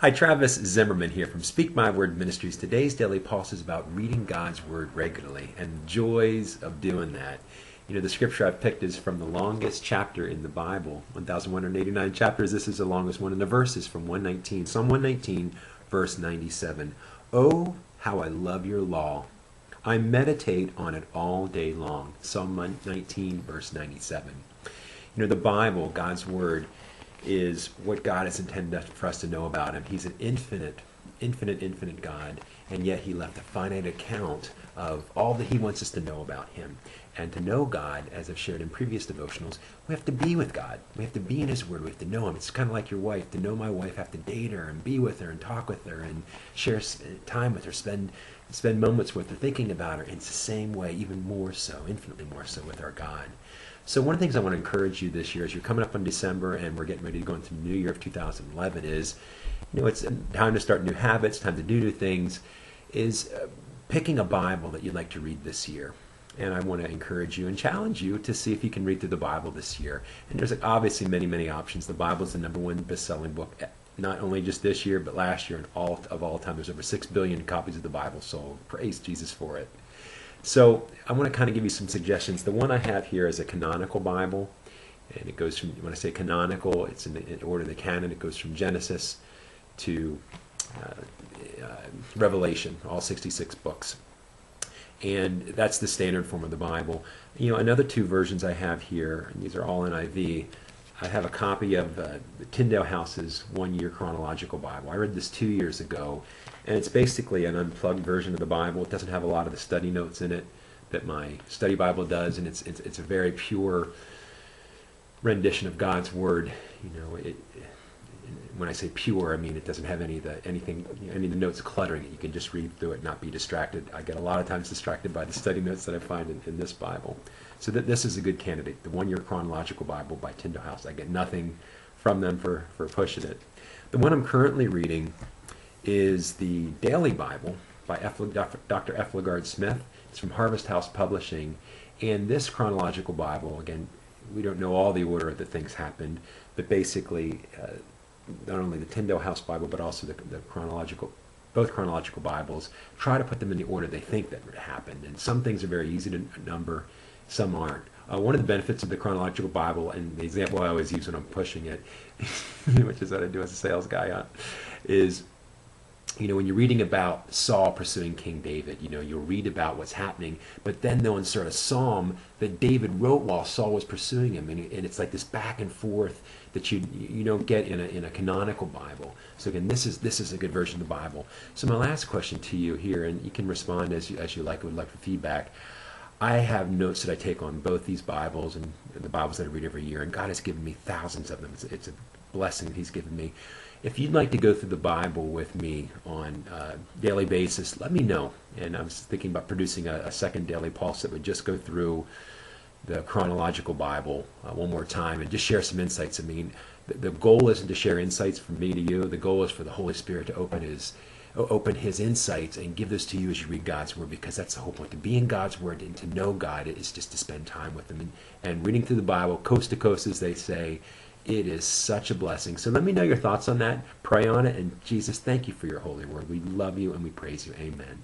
Hi, Travis Zimmerman here from Speak My Word Ministries. Today's Daily Pulse is about reading God's Word regularly and the joys of doing that. You know, the scripture I've picked is from the longest chapter in the Bible, 1,189 chapters. This is the longest one, and the verse is from 119, Psalm 119, verse 97. Oh, how I love your law. I meditate on it all day long. Psalm 119, verse 97. You know, the Bible, God's Word, is what God has intended for us to know about him. He's an infinite, infinite, infinite God, and yet he left a finite account of all that he wants us to know about him. And to know God, as I've shared in previous devotionals, we have to be with God. We have to be in his word. We have to know him. It's kind of like your wife. To know my wife, I have to date her and be with her and talk with her and share time with her, spend spend moments with her, thinking about her. And it's the same way, even more so, infinitely more so with our God. So one of the things I want to encourage you this year, as you're coming up on December and we're getting ready to go into the new year of 2011, is you know it's time to start new habits, time to do new things. Is uh, picking a Bible that you'd like to read this year. And I want to encourage you and challenge you to see if you can read through the Bible this year. And there's obviously many, many options. The Bible is the number one best-selling book, eh, not only just this year, but last year and all of all time. There's over six billion copies of the Bible sold. Praise Jesus for it. So I want to kind of give you some suggestions. The one I have here is a canonical Bible, and it goes from when I say canonical, it's in, the, in order of the canon. It goes from Genesis to uh, uh, Revelation, all 66 books, and that's the standard form of the Bible. You know, another two versions I have here, and these are all in NIV. I have a copy of uh, Tyndale House's One Year Chronological Bible. I read this two years ago, and it's basically an unplugged version of the Bible. It doesn't have a lot of the study notes in it that my study Bible does, and it's it's, it's a very pure rendition of God's Word. You know, it, when I say pure, I mean it doesn't have any of the anything any of the notes cluttering it. You can just read through it, not be distracted. I get a lot of times distracted by the study notes that I find in, in this Bible. So that this is a good candidate, the one-year chronological Bible by Tyndale House. I get nothing from them for, for pushing it. The one I'm currently reading is the Daily Bible by F, Dr. F. LaGard Smith. It's from Harvest House Publishing. And this chronological Bible, again, we don't know all the order that things happened, but basically, uh, not only the Tyndale House Bible, but also the, the chronological both chronological Bibles, try to put them in the order they think that happened. And some things are very easy to number, some aren't. Uh, one of the benefits of the chronological Bible, and the example I always use when I'm pushing it, which is what I do as a sales guy, on, is you know, when you're reading about Saul pursuing King David, you know, you'll read about what's happening, but then they'll insert a psalm that David wrote while Saul was pursuing him, and, and it's like this back and forth that you you don't get in a in a canonical Bible. So again, this is this is a good version of the Bible. So my last question to you here, and you can respond as you as you like. I would like for feedback. I have notes that I take on both these Bibles and the Bibles that I read every year, and God has given me thousands of them. It's, it's a blessing that He's given me. If you'd like to go through the Bible with me on a daily basis, let me know. And I was thinking about producing a, a second daily pulse that would just go through the chronological Bible uh, one more time and just share some insights. I mean, the, the goal isn't to share insights from me to you. The goal is for the Holy Spirit to open His open his insights and give this to you as you read God's word because that's the whole point. To be in God's word and to know God is just to spend time with him and, and reading through the Bible, coast to coast, as they say, it is such a blessing. So let me know your thoughts on that. Pray on it. And Jesus, thank you for your holy word. We love you and we praise you. Amen.